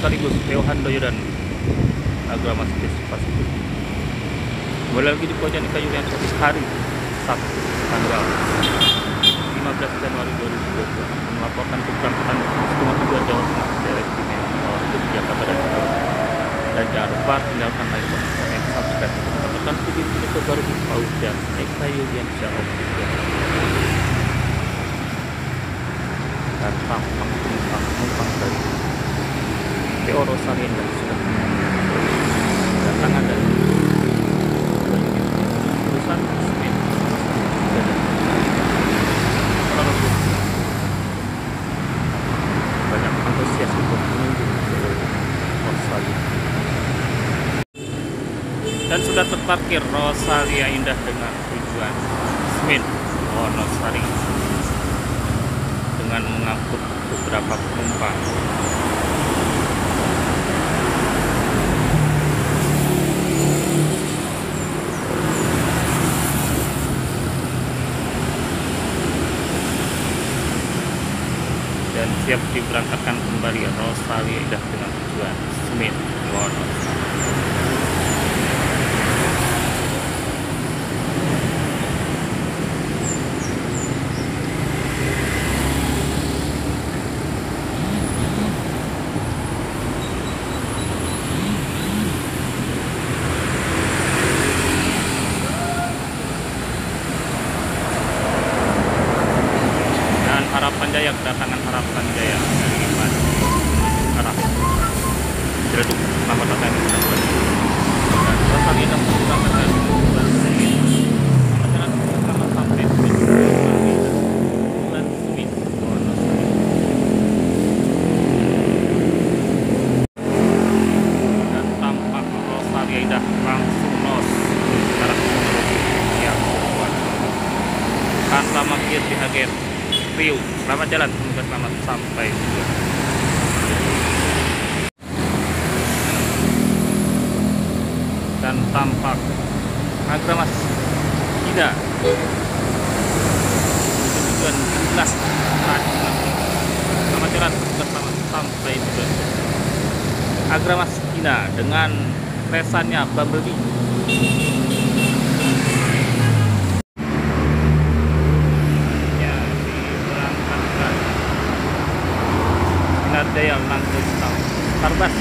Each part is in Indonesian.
Kayu dan Agrama Pasifik. Kembali lagi di Pojok Kayu yang satu hari Sabtu tanggal 15 Januari 2020 melaporkan keberangkatan Setengah Tujuan Jawa Tengah daerah istimewa Jawa Jakarta dan Jakarta dan jangan lupa tinggalkan like, comment, and subscribe untuk mendapatkan video-video terbaru di Paus dan Ekayu yang jauh dan tampak penumpang-penumpang dari PO Rosalien dan sudah kedatangan dari perusahaan semen. Dan banyak antusias untuk menunggu Rosalia. Dan sudah terparkir Rosalia Indah dengan tujuan Semin Wonosari dengan mengangkut beberapa penumpang dan siap diberangkatkan kembali. Rosalia Indah dengan tujuan Semin Wonosari dan harapan jaya kedatangan harapan jaya dari Bandung menuju arah Ciledug selamat datang di Bandung dan total ini menggunakan dari bulan Senin selamat jalan selamat sampai di bulan Senin Wonosari. dan tampak Rosalia Indah langsung nos ke arah yang kuat tanpa mampir di agen Rio. Selamat jalan, semoga selamat. Sampai. Dan tampak Agramas tidak. Tujuan jelas. Selamat jalan, semoga selamat. Sampai tujuan. Agramas Cina dengan resannya Bumblebee Tarbas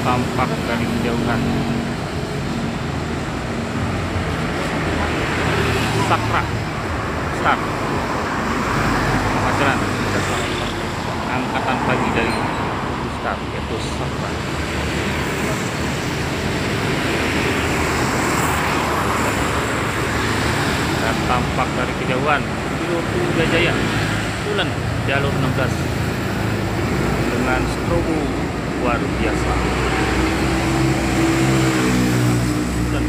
tampak dari kejauhan Star yaitu Sakra dan tampak dari kejauhan. Kilo Jaya Tulen jalur 16 dengan strobo luar biasa dan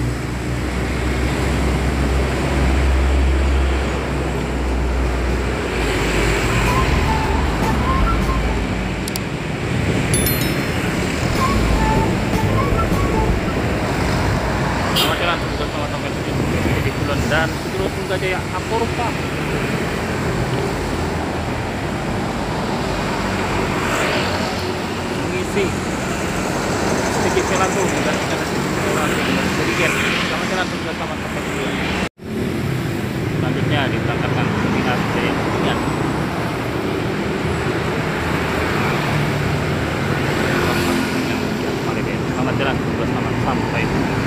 Selamat jalan, semoga selamat sampai tujuan di Kulon dan Sudro Tunggajaya Aporpa. Mengisi sedikit langsung dan sedikit. Selamat jalan, semoga selamat sampai tujuan. Selanjutnya diberangkatkan Sinar Jaya Kuningan. Selamat jalan, semoga selamat sampai tujuan.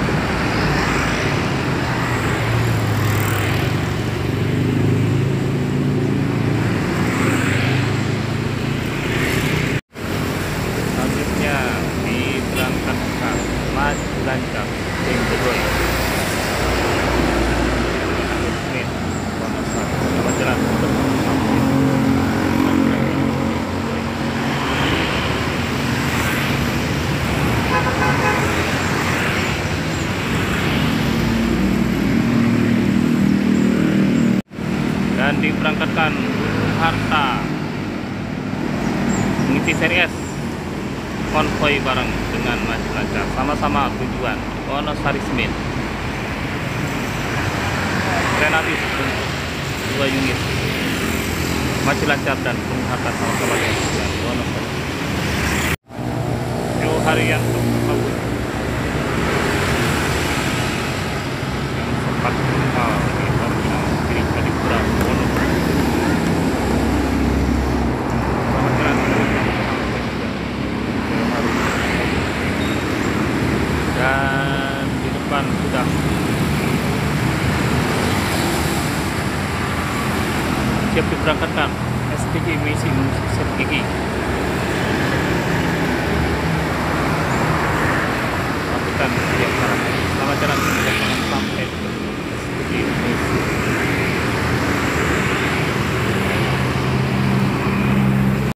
selanjutnya diberangkatkan maju lancar tim kedua Smith Wonosari selamat jalan untuk sampai dan diberangkatkan harta mengisi seri S konvoy bareng dengan maju lancar sama-sama tujuan. Wonosari Semin Renatis dua unit. Maju lancar dan penghata sama-sama dengan tujuan Wonosari Yo Kabut yang sempat kenal di terminal kiri Kadipura Wonosari Selamat jalan dan di depan sudah siap diberangkatkan SPG misi menuju SPG lakukan selamat jalan sampai SPG